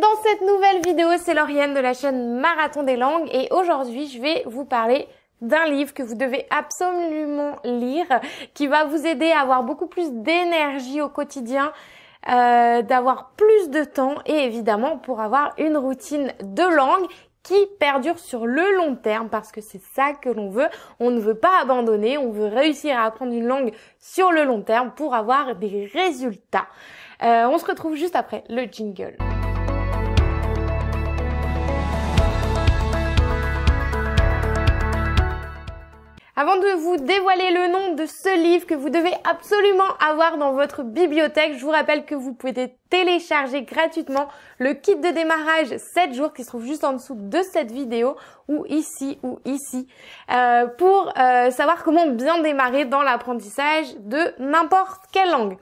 dans cette nouvelle vidéo, c'est Lauriane de la chaîne Marathon des langues et aujourd'hui je vais vous parler d'un livre que vous devez absolument lire qui va vous aider à avoir beaucoup plus d'énergie au quotidien, euh, d'avoir plus de temps et évidemment pour avoir une routine de langue qui perdure sur le long terme parce que c'est ça que l'on veut. On ne veut pas abandonner, on veut réussir à apprendre une langue sur le long terme pour avoir des résultats. Euh, on se retrouve juste après le jingle. Avant de vous dévoiler le nom de ce livre que vous devez absolument avoir dans votre bibliothèque, je vous rappelle que vous pouvez télécharger gratuitement le kit de démarrage 7 jours qui se trouve juste en dessous de cette vidéo ou ici ou ici euh, pour euh, savoir comment bien démarrer dans l'apprentissage de n'importe quelle langue.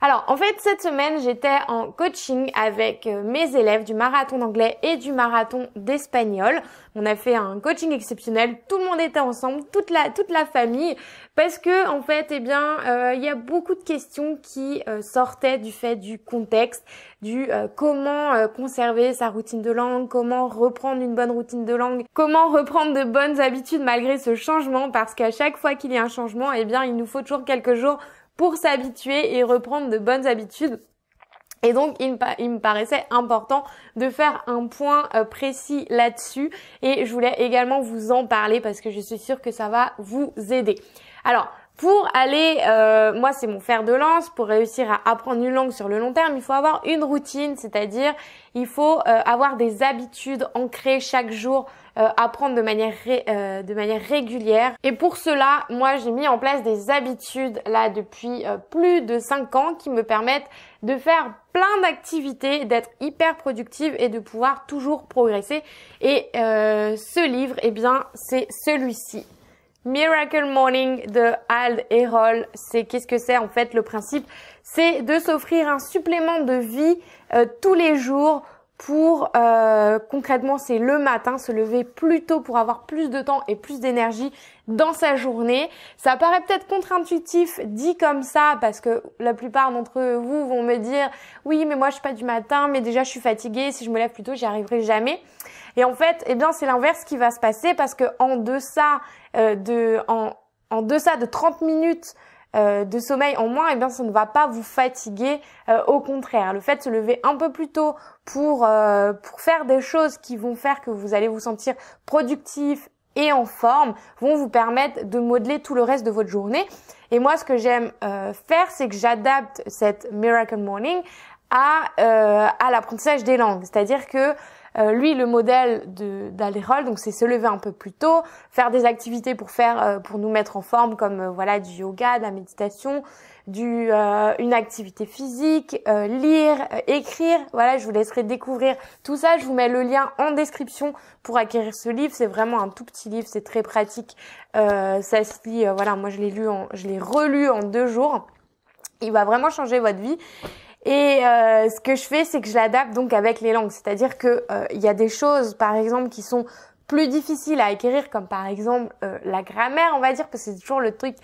Alors en fait cette semaine j'étais en coaching avec euh, mes élèves du marathon d'anglais et du marathon d'espagnol. On a fait un coaching exceptionnel, tout le monde était ensemble, toute la toute la famille, parce que en fait eh bien euh, il y a beaucoup de questions qui euh, sortaient du fait du contexte, du comment conserver sa routine de langue, comment reprendre une bonne routine de langue, comment reprendre de bonnes habitudes malgré ce changement, parce qu'à chaque fois qu'il y a un changement eh bien il nous faut toujours quelques jours pour s'habituer et reprendre de bonnes habitudes. Et donc, il me, paraissait important de faire un point euh, précis là-dessus. Et je voulais également vous en parler parce que je suis sûre que ça va vous aider. Alors, pour aller, euh, moi c'est mon fer de lance, pour réussir à apprendre une langue sur le long terme, il faut avoir une routine, c'est-à-dire il faut euh, avoir des habitudes ancrées chaque jour, euh, apprendre de manière, de manière régulière. Et pour cela, moi j'ai mis en place des habitudes là depuis plus de 5 ans qui me permettent de faire plein d'activités, d'être hyper productive et de pouvoir toujours progresser. Et ce livre, eh bien c'est celui-ci. Miracle Morning de Al Errol, c'est qu'est-ce que c'est en fait le principe? C'est de s'offrir un supplément de vie euh, tous les jours pour euh, concrètement c'est le matin se lever plus tôt pour avoir plus de temps et plus d'énergie dans sa journée. Ça paraît peut-être contre-intuitif dit comme ça parce que la plupart d'entre vous vont me dire oui mais moi je suis pas du matin mais déjà je suis fatiguée si je me lève plus tôt j'y arriverai jamais. Et en fait, eh bien, c'est l'inverse qui va se passer parce que en deçà euh, de, en, en deçà de 30 minutes de sommeil en moins, eh bien, ça ne va pas vous fatiguer. Euh, au contraire, le fait de se lever un peu plus tôt pour pour faire des choses qui vont faire que vous allez vous sentir productif et en forme vont vous permettre de modeler tout le reste de votre journée. Et moi, ce que j'aime faire, c'est que j'adapte cette Miracle Morning à, à l'apprentissage des langues. C'est-à-dire que euh, lui, le modèle d'Alerol, donc c'est se lever un peu plus tôt, faire des activités pour faire, euh, pour nous mettre en forme, comme euh, voilà du yoga, de la méditation, du une activité physique, lire, écrire. Voilà, je vous laisserai découvrir tout ça. Je vous mets le lien en description pour acquérir ce livre. C'est vraiment un tout petit livre, c'est très pratique. ça se lit, voilà, moi je l'ai lu, en, je l'ai relu en deux jours. Il va vraiment changer votre vie. Et euh, ce que je fais, c'est que je l'adapte donc avec les langues. C'est-à-dire que euh, il y a des choses, par exemple, qui sont plus difficiles à acquérir, comme par exemple euh, la grammaire, on va dire, parce que c'est toujours le truc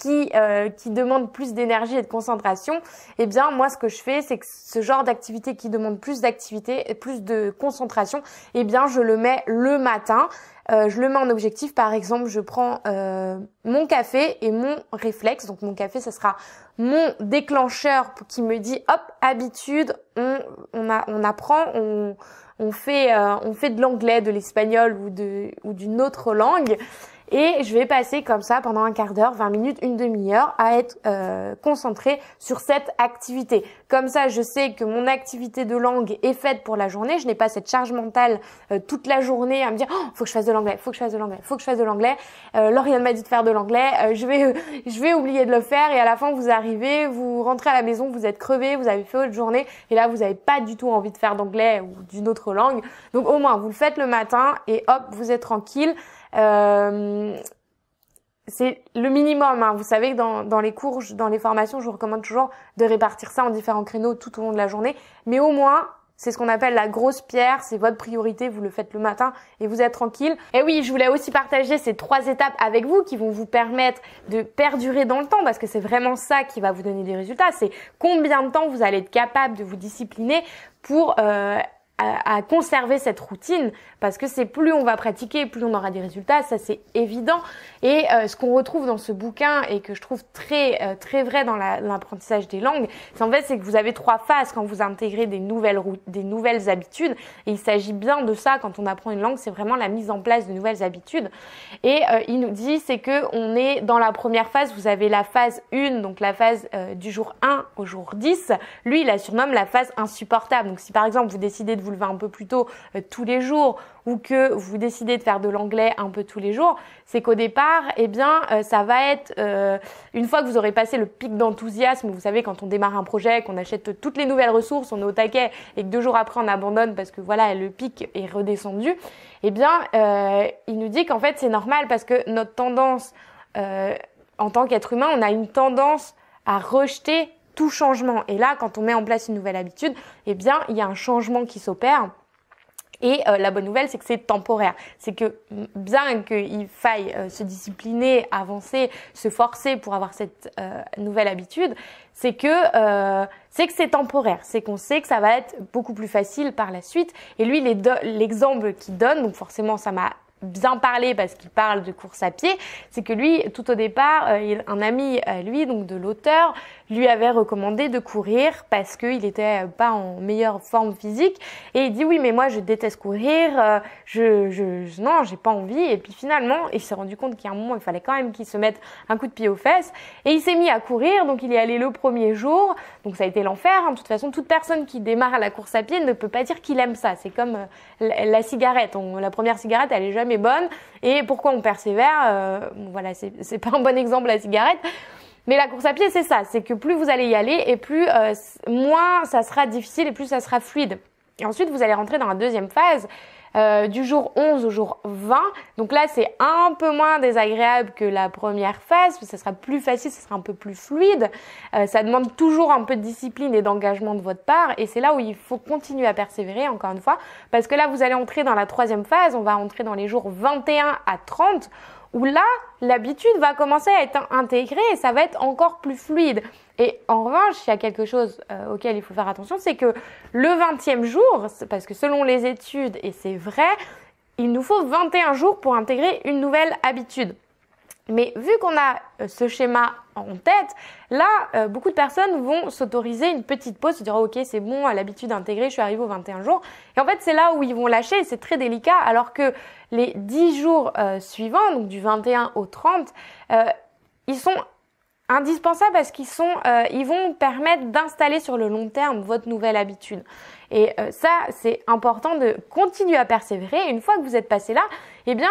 qui qui demande plus d'énergie et de concentration. Eh bien, moi, ce que je fais, c'est que ce genre d'activité qui demande plus d'activité et plus de concentration, eh bien, je le mets le matin. Euh, je le mets en objectif. Par exemple, je prends euh, mon café et mon réflexe. Donc mon café, ce sera mon déclencheur qui me dit hop habitude. On, on, a, on apprend, on, on fait, euh, on fait de l'anglais, de l'espagnol ou de ou d'une autre langue. Et je vais passer comme ça pendant un quart d'heure, 20 minutes, une demi-heure à être euh, concentrée sur cette activité. Comme ça, je sais que mon activité de langue est faite pour la journée. Je n'ai pas cette charge mentale euh, toute la journée à me dire oh, faut que je fasse de l'anglais, faut que je fasse de l'anglais, faut que je fasse de l'anglais. Euh, Lauriane m'a dit de faire de l'anglais. Euh, je vais je vais oublier de le faire et à la fin vous arrivez, vous rentrez à la maison, vous êtes crevé, vous avez fait votre journée et là vous n'avez pas du tout envie de faire d'anglais ou d'une autre langue. Donc au moins vous le faites le matin et hop vous êtes tranquille. Euh, c'est le minimum. Hein. Vous savez que dans, les cours, dans les formations, je vous recommande toujours de répartir ça en différents créneaux tout au long de la journée. Mais au moins, c'est ce qu'on appelle la grosse pierre, c'est votre priorité, vous le faites le matin et vous êtes tranquille. Et oui, je voulais aussi partager ces trois étapes avec vous qui vont vous permettre de perdurer dans le temps parce que c'est vraiment ça qui va vous donner des résultats. C'est combien de temps vous allez être capable de vous discipliner pour euh, à, conserver cette routine parce que c'est plus on va pratiquer, plus on aura des résultats, ça c'est évident. Et euh, ce qu'on retrouve dans ce bouquin et que je trouve très euh, très vrai dans l'apprentissage des langues, c'est en fait c'est que vous avez trois phases quand vous intégrez des nouvelles des nouvelles habitudes. Et il s'agit bien de ça quand on apprend une langue, c'est vraiment la mise en place de nouvelles habitudes. Et euh, il nous dit c'est que on est dans la première phase, vous avez la phase 1, donc la phase du jour 1 au jour 10. Lui, il la surnomme la phase insupportable. Donc si par exemple vous décidez de vous lever un peu plus tôt euh, tous les jours ou que vous décidez de faire de l'anglais un peu tous les jours, c'est qu'au départ, eh bien, euh, ça va être euh, une fois que vous aurez passé le pic d'enthousiasme, vous savez quand on démarre un projet, qu'on achète toutes les nouvelles ressources, on est au taquet et que deux jours après on abandonne parce que voilà le pic est redescendu, eh bien, il nous dit qu'en fait c'est normal parce que notre tendance en tant qu'être humain, on a une tendance à rejeter tout changement. Et là, quand on met en place une nouvelle habitude, eh bien, il y a un changement qui s'opère. Et euh, la bonne nouvelle, c'est que c'est temporaire. C'est que bien qu'il faille euh, se discipliner, avancer, se forcer pour avoir cette euh, nouvelle habitude, c'est que c'est que c'est temporaire. C'est qu'on sait que ça va être beaucoup plus facile par la suite. Et lui, l'exemple qu'il donne, donc forcément, ça m'a bien parler parce qu'il parle de course à pied, c'est que lui, tout au départ, euh, un ami lui, donc de l'auteur, lui avait recommandé de courir parce qu'il était pas en meilleure forme physique. Et il dit oui mais moi je déteste courir, euh, je, je, non j'ai pas envie. Et puis finalement il s'est rendu compte qu'il y a un moment il fallait quand même qu'il se mette un coup de pied aux fesses. Et il s'est mis à courir donc il est allé le premier jour. Donc ça a été l'enfer hein. de toute façon toute personne qui démarre la course à pied ne peut pas dire qu'il aime ça. C'est comme euh, la, cigarette. La première cigarette elle est jamais bonne et pourquoi on persévère euh, voilà c'est pas un bon exemple la cigarette mais la course à pied, c'est ça, c'est que plus vous allez y aller et plus euh, moins ça sera difficile et plus ça sera fluide. Et ensuite, vous allez rentrer dans la deuxième phase. Euh, du jour 11 au jour 20. Donc là, c'est un peu moins désagréable que la première phase, ça sera plus facile, ça sera un peu plus fluide. Euh, ça demande toujours un peu de discipline et d'engagement de votre part. Et c'est là où il faut continuer à persévérer, encore une fois, parce que là, vous allez entrer dans la troisième phase, on va entrer dans les jours 21 à 30 où là, l'habitude va commencer à être intégrée et ça va être encore plus fluide. Et en revanche, il y a quelque chose euh, auquel il faut faire attention, c'est que le 20e jour, parce que selon les études, et c'est vrai, il nous faut 21 jours pour intégrer une nouvelle habitude. Mais vu qu'on a euh, ce schéma en tête, là, euh, beaucoup de personnes vont s'autoriser une petite pause, se dire ok, c'est bon, à l'habitude intégrée, je suis arrivé aux 21 jours. Et en fait, c'est là où ils vont lâcher, c'est très délicat, alors que les 10 jours euh, suivants, donc du 21 au 30, ils sont indispensables parce qu'ils sont, ils vont permettre d'installer sur le long terme votre nouvelle habitude. Et ça, c'est important de continuer à persévérer. une fois que vous êtes passé là, eh bien,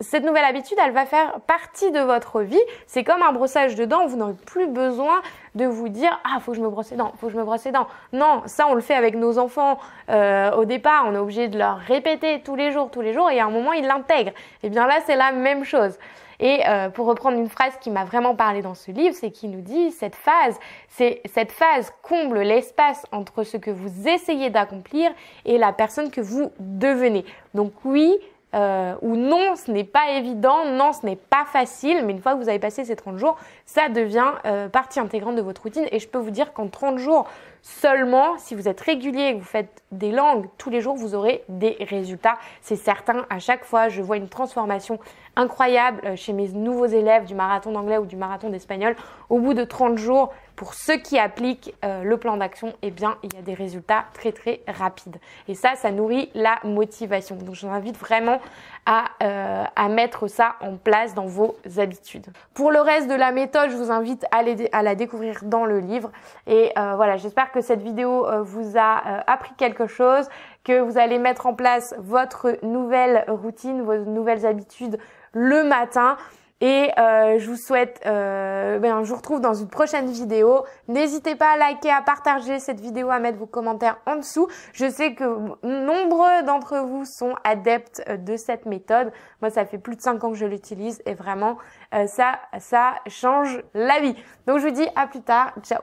cette nouvelle habitude, elle va faire partie de votre vie. C'est comme un brossage de dents. Vous n'aurez plus besoin de vous dire ah faut que je me brosse les dents, faut que je me brosse les dents. Non, ça on le fait avec nos enfants euh, au départ. On est obligé de leur répéter tous les jours, tous les jours, et à un moment ils l'intègrent. Et eh bien là c'est la même chose. Et euh, pour reprendre une phrase qui m'a vraiment parlé dans ce livre, c'est qu'il nous dit cette phase, c'est cette phase comble l'espace entre ce que vous essayez d'accomplir et la personne que vous devenez. Donc oui, euh, ou non, ce n'est pas évident, non, ce n'est pas facile, mais une fois que vous avez passé ces 30 jours, ça devient euh, partie intégrante de votre routine. Et je peux vous dire qu'en 30 jours seulement, si vous êtes régulier et que vous faites des langues tous les jours, vous aurez des résultats. C'est certain, à chaque fois, je vois une transformation incroyable euh, chez mes nouveaux élèves du marathon d'anglais ou du marathon d'espagnol. Au bout de 30 jours, pour ceux qui appliquent euh, le plan d'action, eh bien, il y a des résultats très très rapides. Et ça, ça nourrit la motivation. Donc, je vous invite vraiment à, euh, à mettre ça en place dans vos habitudes. Pour le reste de la méthode, je vous invite à, à la découvrir dans le livre. Et voilà, j'espère que cette vidéo vous a appris quelque chose, que vous allez mettre en place votre nouvelle routine, vos nouvelles habitudes le matin. Et euh, je vous souhaite, euh, ben, je vous retrouve dans une prochaine vidéo. N'hésitez pas à liker, à partager cette vidéo, à mettre vos commentaires en dessous. Je sais que nombreux d'entre vous sont adeptes euh, de cette méthode. Moi, ça fait plus de 5 ans que je l'utilise et vraiment, ça, ça change la vie. Donc, je vous dis à plus tard. Ciao